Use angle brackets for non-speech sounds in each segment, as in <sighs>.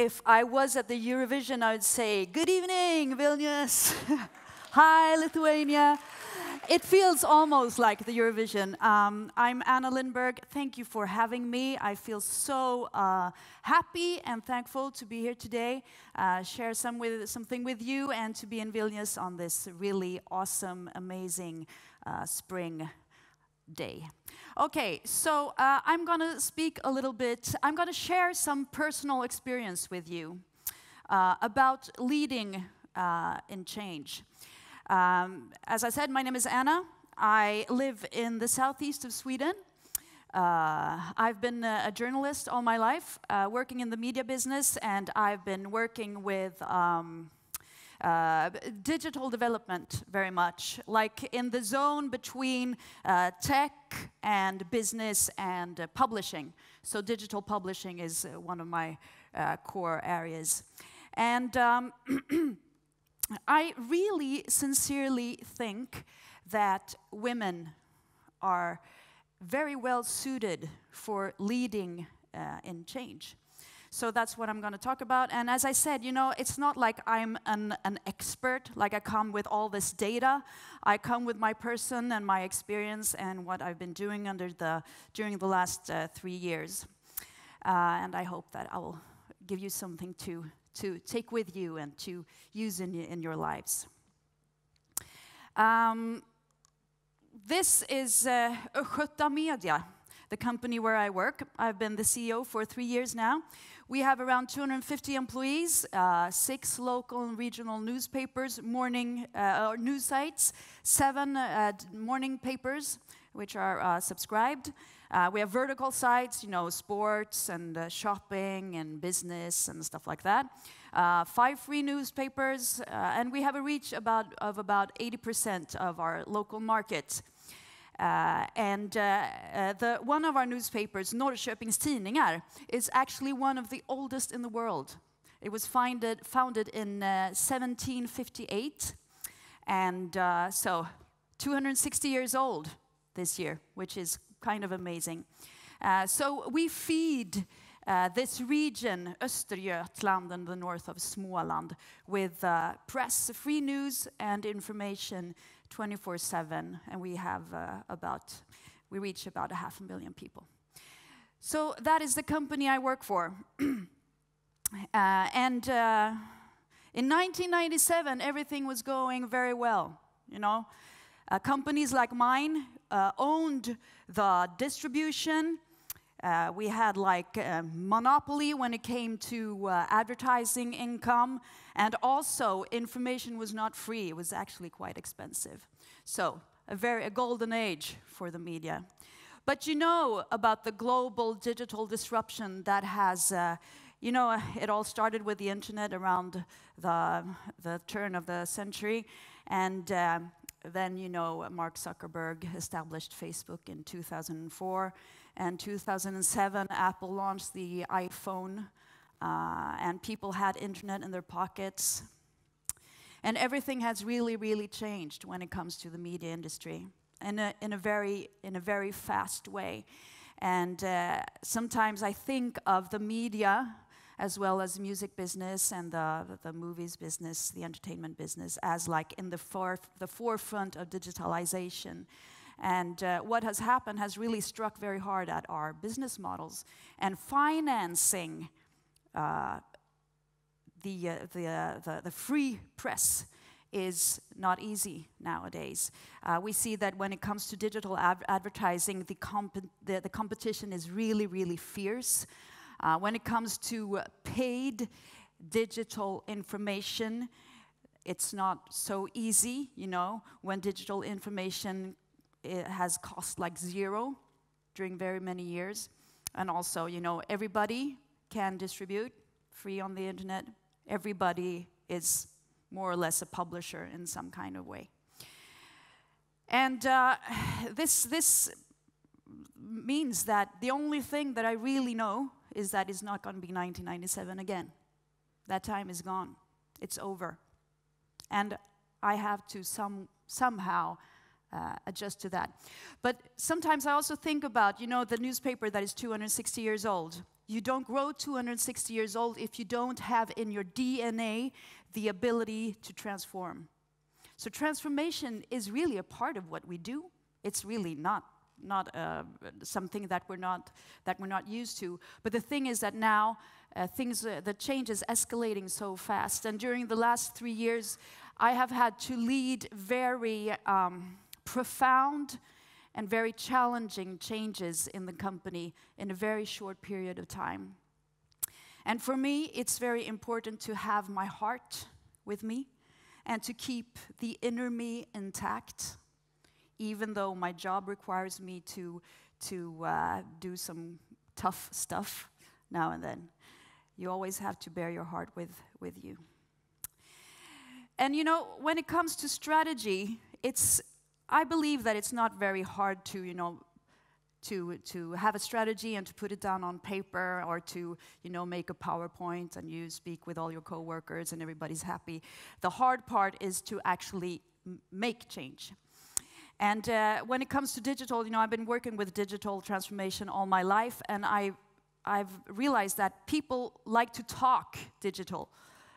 if I was at the Eurovision, I would say, Good evening, Vilnius. <laughs> Hi, Lithuania. It feels almost like the Eurovision. Um, I'm Anna Lindberg. Thank you for having me. I feel so uh, happy and thankful to be here today, uh, share some with, something with you, and to be in Vilnius on this really awesome, amazing uh, spring day. Okay, so uh, I'm going to speak a little bit, I'm going to share some personal experience with you uh, about leading uh, in change. Um, as I said, my name is Anna. I live in the southeast of Sweden. Uh, I've been a, a, journalist all my life, uh, working in the media business, and I've been working with um, uh, digital development very much, like in the zone between uh, tech and business and uh, publishing. So digital publishing is uh, one of my uh, core areas. And um, <clears throat> I really sincerely think that women are very well suited for leading in change. So that's what I'm going to talk about. And as I said, you know, it's not like I'm an, an expert, like I come with all this data. I come with my person and my experience and what I've been doing under the, during the last uh, three years. Uh, and I hope that I will give you something to, to take with you and to use in, in your lives. Um, this is uh, Media, the company where I work. I've been the CEO for three years now. We have around 250 employees, uh, six local and regional newspapers, morning uh, news sites, seven uh, morning papers, which are uh, subscribed. Uh, we have vertical sites, you know, sports and uh, shopping and business and stuff like that. five free newspapers, and we have a reach about, of about 80% of our local market. Uh, and uh, uh, the, one of our newspapers, Norrköpings Tidningar, is actually one of the oldest in the world. It was founded, founded in 1758, and so 260 years old this year, which is kind of amazing. Uh, so we feed uh, this region, Östergötland and the north of Småland, with uh, press, free news and information 24 7, and we have uh, about, we reach about a half a million people. So that is the company I work for. <clears throat> uh, and uh, in 1997, everything was going very well, you know. Uh, companies like mine uh, owned the distribution, uh, we had like a monopoly when it came to uh, advertising income, and also information was not free. It was actually quite expensive. So a very a golden age for the media. But you know about the global digital disruption that has, uh, you know, it all started with the internet around the, the turn of the century. And uh, then, you know, Mark Zuckerberg established Facebook in 2004. And 2007, Apple launched the iPhone, uh, and people had internet in their pockets. And everything has really, really changed when it comes to the media industry in a, in a, very, in a very fast way. And uh, sometimes I think of the media as well as music business and the, the movies business, the entertainment business, as like in the, for, the forefront of digitalization. And uh, what has happened has really struck very hard at our business models. And financing uh, the, uh, the, uh, the, the, free press is not easy nowadays. Uh, we see that when it comes to digital advertising, the, comp the, the, competition is really, really fierce. Uh, when it comes to paid digital information, it's not so easy, you know, when digital information it has cost like zero during very many years. And also, you know, everybody can distribute free on the internet. Everybody is more or less a publisher in some kind of way. And uh, <sighs> this, this means that the only thing that I really know is that it's not going to be 1997 again. That time is gone. It's over. And I have to some, somehow uh, adjust to that. But sometimes I also think about, you know, the newspaper that is 260 years old. You don't grow 260 years old if you don't have in your DNA the ability to transform. So transformation is really a part of what we do. It's really not not uh, something that we're not that we're not used to. But the thing is that now uh, things uh, the change is escalating so fast. And during the last three years, I have had to lead very um, profound and very challenging changes in the company in a very short period of time. And for me, it's very important to have my heart with me and to keep the inner me intact, even though my job requires me to, to uh, do some tough stuff now and then. You always have to bear your heart with, with you. And you know, when it comes to strategy, it's I believe that it's not very hard to, you know, to, to have a strategy and to put it down on paper or to you know make a PowerPoint and you speak with all your coworkers and everybody's happy. The hard part is to actually make change. And uh, when it comes to digital, you know, I've been working with digital transformation all my life, and I, I've realized that people like to talk digital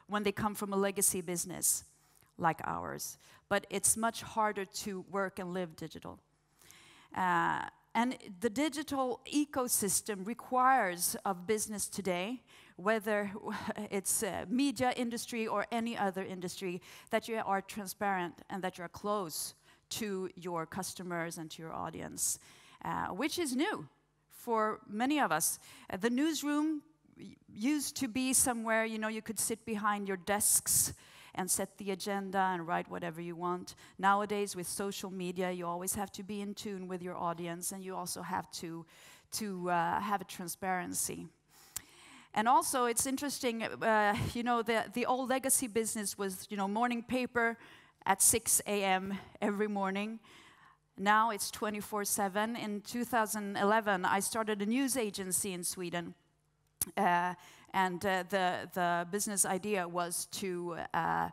when they come from a legacy business like ours, but it's much harder to work and live digital. Uh, and the digital ecosystem requires of business today, whether <laughs> it's uh, media industry or any other industry, that you are transparent and that you're close to your customers and to your audience, uh, which is new for many of us. Uh, the newsroom used to be somewhere, you know, you could sit behind your desks and set the agenda and write whatever you want. Nowadays, with social media, you always have to be in tune with your audience and you also have to, to uh, have a transparency. And also, it's interesting, uh, you know, the, the old legacy business was, you know, morning paper at 6 a.m. every morning. Now it's 24 7. In 2011, I started a news agency in Sweden. Uh, and uh, the, the business idea was to uh,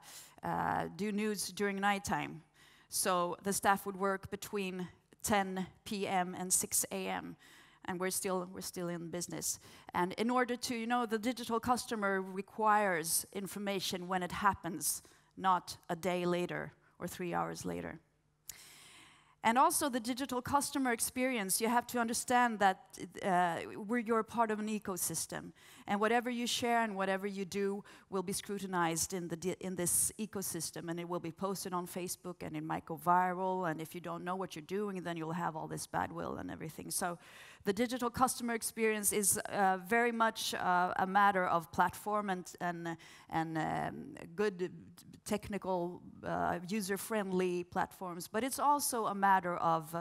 do news during nighttime. So the staff would work between 10 p.m. and 6 a.m. And we're still, we're still in business. And in order to, you know, the digital customer requires information when it happens, not a day later or three hours later. And also the digital customer experience, you have to understand that uh, you're part of an ecosystem. And whatever you share and whatever you do will be scrutinized in, the in this ecosystem. And it will be posted on Facebook and it might go viral. And if you don't know what you're doing, then you'll have all this bad will and everything. So the digital customer experience is uh, very much uh, a matter of platform and, and, and um, good technical, uh, user-friendly platforms, but it's also a matter of,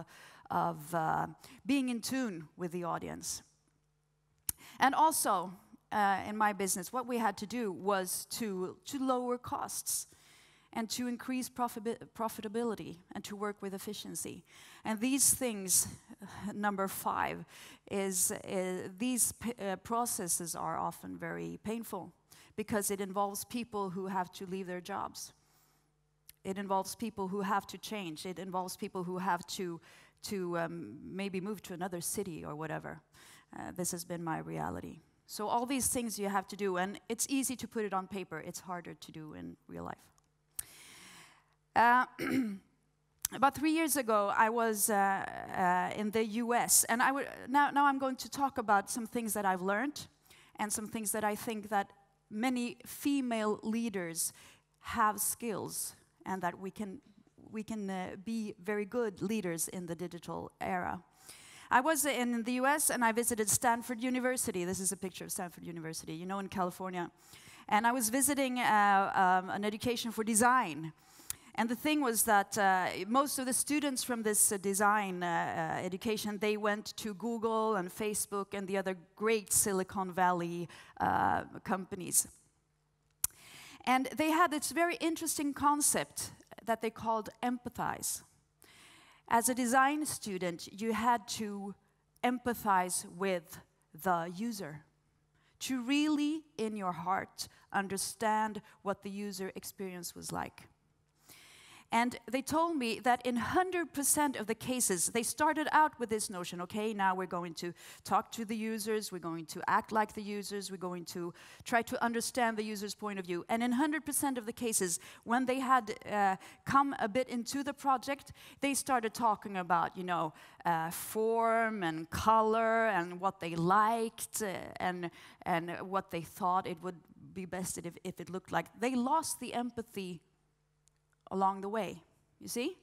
of uh, being in tune with the audience. And also, uh, in my business, what we had to do was to, to lower costs and to increase profitability and to work with efficiency. And these things, number five, is, is these uh, processes are often very painful because it involves people who have to leave their jobs. It involves people who have to change. It involves people who have to, to um, maybe move to another city or whatever. Uh, this has been my reality. So, all these things you have to do, and it's easy to put it on paper, it's harder to do in real life. Uh, <clears throat> about three years ago, I was uh, uh, in the US, and I now, now I'm going to talk about some things that I've learned and some things that I think that many female leaders have skills and that we can, we can uh, be very good leaders in the digital era. I was in the US and I visited Stanford University. This is a picture of Stanford University, you know, in California. And I was visiting uh, um, an education for design. And the thing was that uh, most of the students from this uh, design uh, uh, education, they went to Google and Facebook and the other great Silicon Valley uh, companies. And they had this very interesting concept that they called empathize. As a design student, you had to empathize with the user, to really, in your heart, understand what the user experience was like. And they told me that in 100% of the cases, they started out with this notion okay, now we're going to talk to the users, we're going to act like the users, we're going to try to understand the user's point of view. And in 100% of the cases, when they had uh, come a bit into the project, they started talking about, you know, uh, form and color and what they liked uh, and, and what they thought it would be best if, if it looked like. They lost the empathy along the way. You see?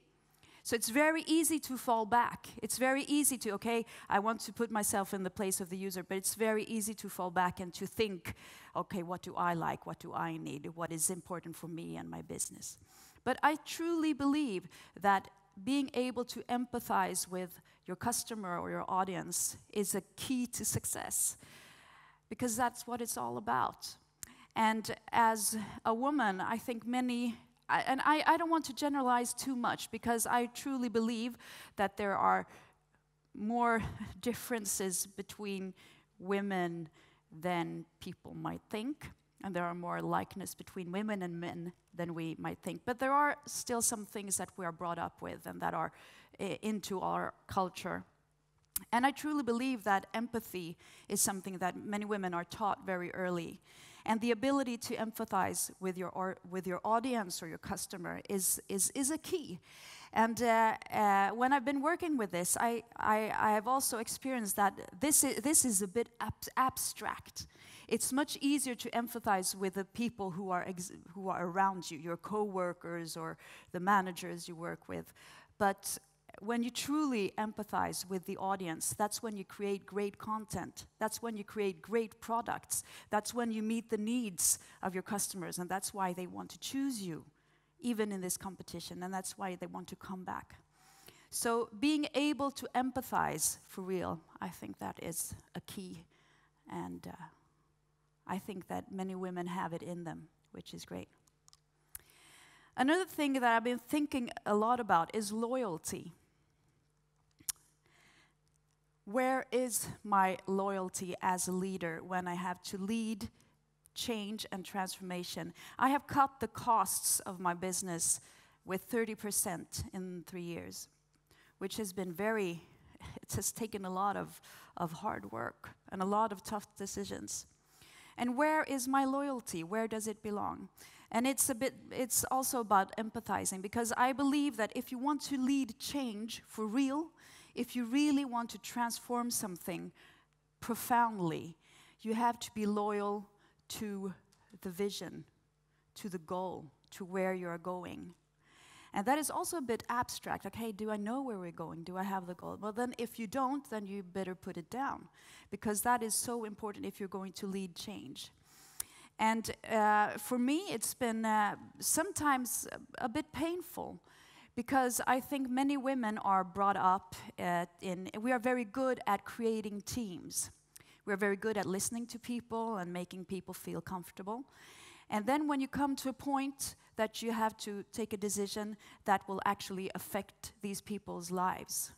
So it's very easy to fall back. It's very easy to, okay, I want to put myself in the place of the user, but it's very easy to fall back and to think, okay, what do I like? What do I need? What is important for me and my business? But I truly believe that being able to empathize with your customer or your audience is a key to success because that's what it's all about. And as a woman, I think many I, and I, I don't want to generalize too much because I truly believe that there are more <laughs> differences between women than people might think. And there are more likeness between women and men than we might think. But there are still some things that we are brought up with and that are uh, into our culture. And I truly believe that empathy is something that many women are taught very early. And the ability to empathize with your, or, with your audience or your customer is, is, is a key. And uh, uh, when I've been working with this, I, I, I, have also experienced that this is, this is a bit ab abstract. It's much easier to empathize with the people who are, who are around you, your coworkers or the managers you work with. But when you truly empathize with the audience, that's when you create great content. That's when you create great products. That's when you meet the needs of your customers, and that's why they want to choose you, even in this competition, and that's why they want to come back. So, being able to empathize for real, I think that is a key. And uh, I think that many women have it in them, which is great. Another thing that I've been thinking a lot about is loyalty. Where is my loyalty as a leader when I have to lead change and transformation? I have cut the costs of my business with 30% in three years, which has been very, it has taken a lot of, of hard work and a lot of tough decisions. And where is my loyalty? Where does it belong? And it's a bit it's also about empathizing because I believe that if you want to lead change for real, if you really want to transform something profoundly, you have to be loyal to the vision, to the goal, to where you're going. And that is also a bit abstract. Like, hey, do I know where we're going? Do I have the goal? Well, then, if you don't, then you better put it down because that is so important if you're going to lead change. And uh, for me, it's been uh, sometimes a bit painful because I think many women are brought up in, we are very good at creating teams. We're very good at listening to people and making people feel comfortable. And then when you come to a point that you have to take a decision that will actually affect these people's lives,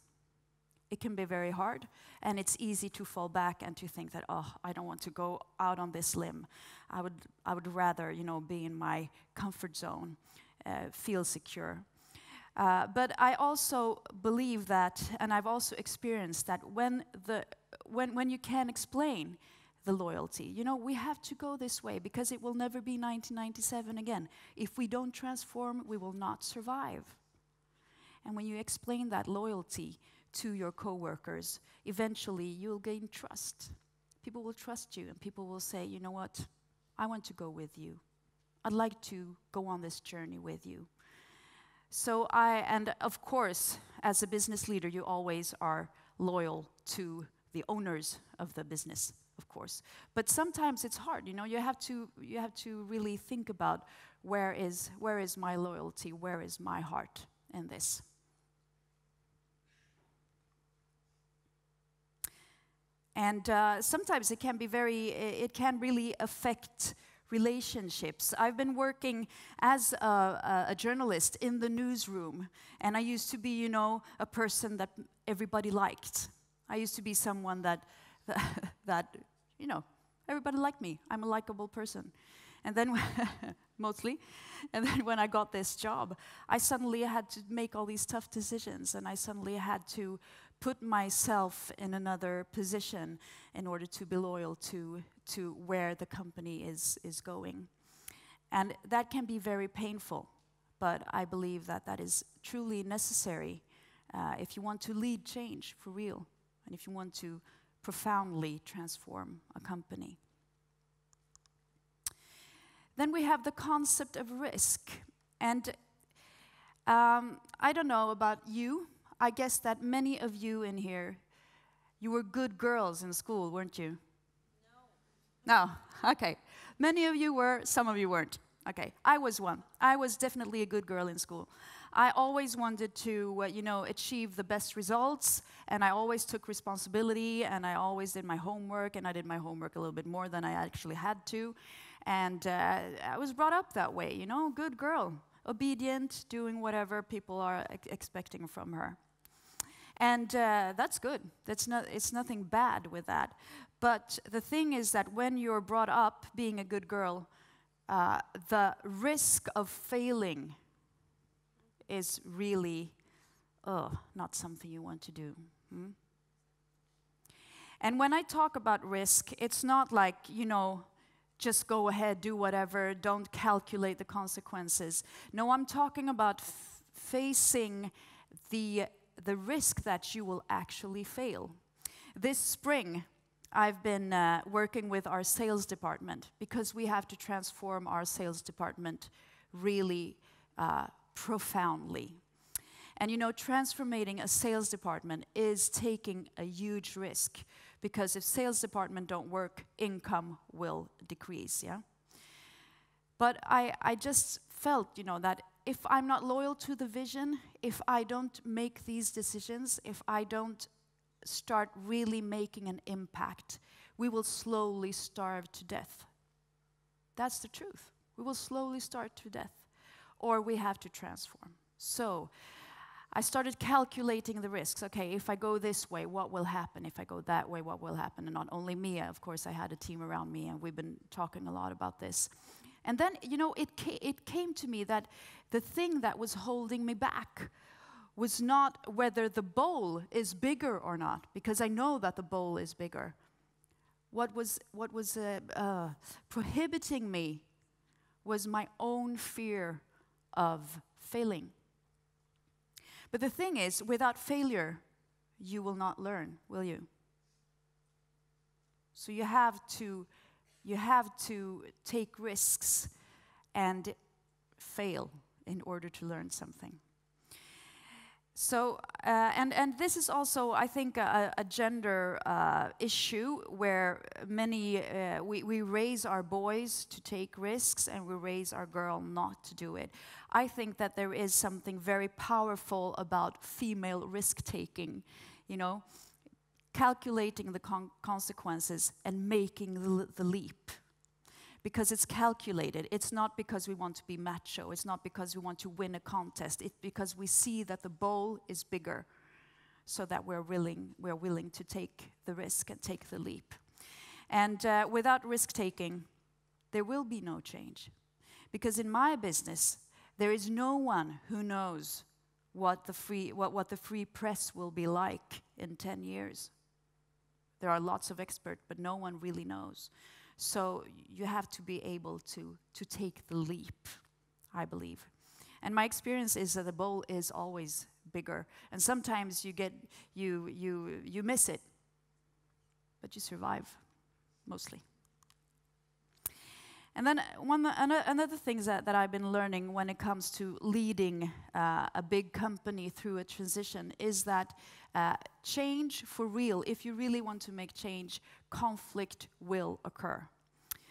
it can be very hard and it's easy to fall back and to think that oh i don't want to go out on this limb i would i would rather you know be in my comfort zone uh, feel secure uh, but I also believe that, and I've also experienced that when, the, when, when you can explain the loyalty, you know, we have to go this way because it will never be 1997 again. If we don't transform, we will not survive. And when you explain that loyalty to your coworkers, eventually you'll gain trust. People will trust you, and people will say, you know what, I want to go with you. I'd like to go on this journey with you. So I, and of course, as a business leader, you always are loyal to the owners of the business, of course. But sometimes it's hard, you know, you have to, you have to really think about where is, where is my loyalty, where is my heart in this. And uh, sometimes it can be very, it can really affect relationships. I've been working as a, a, journalist in the newsroom, and I used to be, you know, a person that everybody liked. I used to be someone that, <laughs> that, you know, everybody liked me. I'm a likable person. And then, <laughs> mostly, and then when I got this job, I suddenly had to make all these tough decisions, and I suddenly had to put myself in another position in order to be loyal to, to where the company is, is going. And that can be very painful, but I believe that that is truly necessary uh, if you want to lead change for real, and if you want to profoundly transform a company. Then we have the concept of risk. And um, I don't know about you, I guess that many of you in here, you were good girls in school, weren't you? No. No, okay. Many of you were, some of you weren't. Okay, I was one. I was definitely a good girl in school. I always wanted to, uh, you know, achieve the best results, and I always took responsibility, and I always did my homework, and I did my homework a little bit more than I actually had to. And uh, I was brought up that way, you know, good girl, obedient, doing whatever people are expecting from her. And uh, that's good. That's not, it's nothing bad with that. But the thing is that when you're brought up being a good girl, uh, the risk of failing is really oh, not something you want to do. Hmm? And when I talk about risk, it's not like, you know, just go ahead, do whatever, don't calculate the consequences. No, I'm talking about facing the the risk that you will actually fail. This spring, I've been uh, working with our sales department because we have to transform our sales department really uh, profoundly. And you know, transforming a sales department is taking a huge risk because if sales department don't work, income will decrease, yeah? But I, I just felt, you know, that if I'm not loyal to the vision, if I don't make these decisions, if I don't start really making an impact, we will slowly starve to death. That's the truth. We will slowly starve to death, or we have to transform. So, I started calculating the risks. Okay, if I go this way, what will happen? If I go that way, what will happen? And not only me, of course, I had a team around me, and we've been talking a lot about this. And then, you know, it, ca it came to me that the thing that was holding me back was not whether the bowl is bigger or not, because I know that the bowl is bigger. What was, what was uh, uh, prohibiting me was my own fear of failing. But the thing is, without failure, you will not learn, will you? So you have to, you have to take risks and fail in order to learn something. So, uh, and, and this is also, I think, a, a gender uh, issue where many, uh, we, we raise our boys to take risks and we raise our girl not to do it. I think that there is something very powerful about female risk taking, you know, calculating the con consequences and making the, the leap because it's calculated. It's not because we want to be macho. It's not because we want to win a contest. It's because we see that the bowl is bigger so that we're willing, we're willing to take the risk and take the leap. And uh, without risk taking, there will be no change. Because in my business, there is no one who knows what the free, what, what the free press will be like in 10 years. There are lots of experts, but no one really knows. So you have to be able to, to take the leap, I believe. And my experience is that the bowl is always bigger. And sometimes you get, you, you, you miss it, but you survive, mostly. And then one another thing that, that I've been learning when it comes to leading uh, a big company through a transition is that uh, change for real, if you really want to make change, conflict will occur.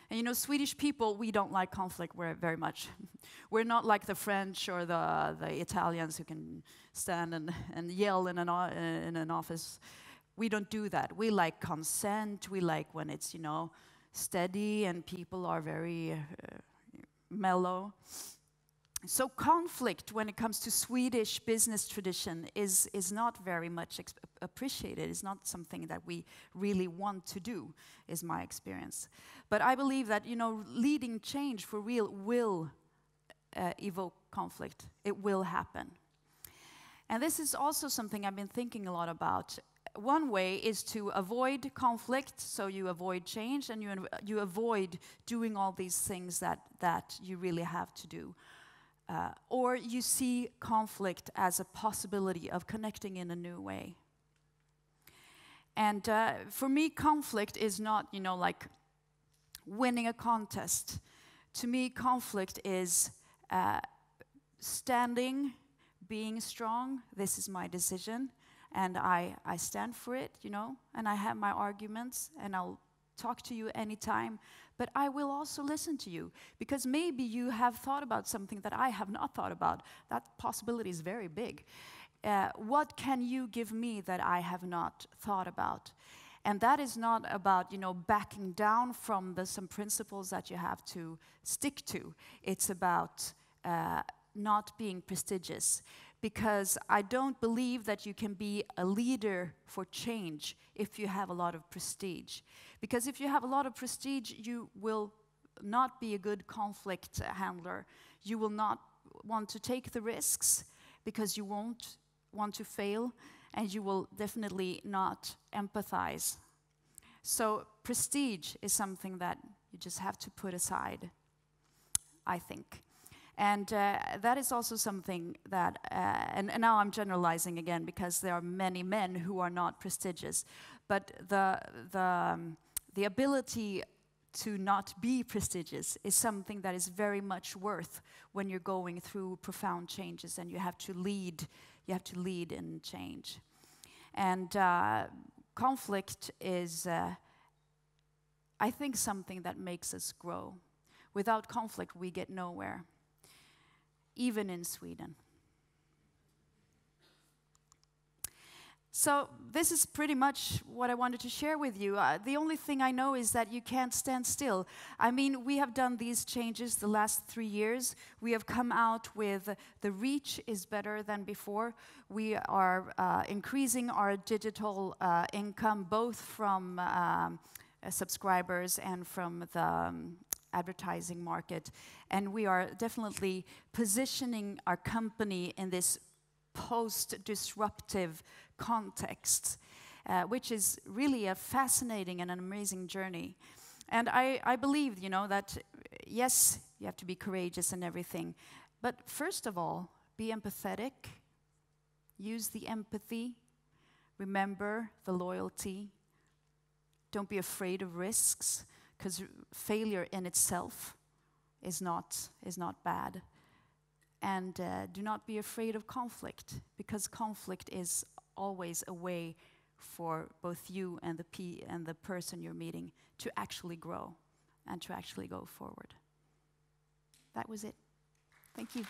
And you know, Swedish people, we don't like conflict very much. <laughs> We're not like the French or the, the Italians who can stand and, and yell in an, in an office. We don't do that. We like consent. We like when it's, you know, steady and people are very uh, mellow. so conflict when it comes to Swedish business tradition is, is not very much appreciated. It's not something that we really want to do, is my experience. But I believe that, you know, leading change for real will uh, evoke conflict. It will happen. And this is also something I've been thinking a lot about. One way is to avoid conflict, so you avoid change and you, you avoid doing all these things that, that you really have to do. Uh, or you see conflict as a possibility of connecting in a new way. And uh, for me, conflict is not, you know, like winning a contest. To me, conflict is uh, standing, being strong. This is my decision, and I, I stand for it, you know, and I have my arguments, and I'll talk to you anytime but I will also listen to you because maybe you have thought about something that I have not thought about. That possibility is very big. Uh, what can you give me that I have not thought about? And that is not about, you know, backing down from the, some principles that you have to stick to. It's about uh, not being prestigious because I don't believe that you can be a leader for change if you have a lot of prestige. Because if you have a lot of prestige, you will not be a good conflict handler. You will not want to take the risks because you won't want to fail, and you will definitely not empathize. So, prestige is something that you just have to put aside, I think. And uh, that is also something that, uh, and, and, now I'm generalizing again because there are many men who are not prestigious, but the, the, um, the ability to not be prestigious is something that is very much worth when you're going through profound changes and you have to lead, you have to lead in change. And uh, conflict is, uh, I think, something that makes us grow. Without conflict, we get nowhere even in Sweden. So, this is pretty much what I wanted to share with you. Uh, the only thing I know is that you can't stand still. I mean, we have done these changes the last three years. We have come out with the reach is better than before. We are uh, increasing our digital uh, income both from um, subscribers and from the um, advertising market. And we are definitely positioning our company in this post-disruptive context, uh, which is really a fascinating and an amazing journey. And I, I believe, you know, that yes, you have to be courageous and everything, but first of all, be empathetic, use the empathy, remember the loyalty, don't be afraid of risks because failure in itself is not, is not bad. And uh, do not be afraid of conflict, because conflict is always a way for both you and the, P and the person you're meeting to actually grow and to actually go forward. That was it. Thank you.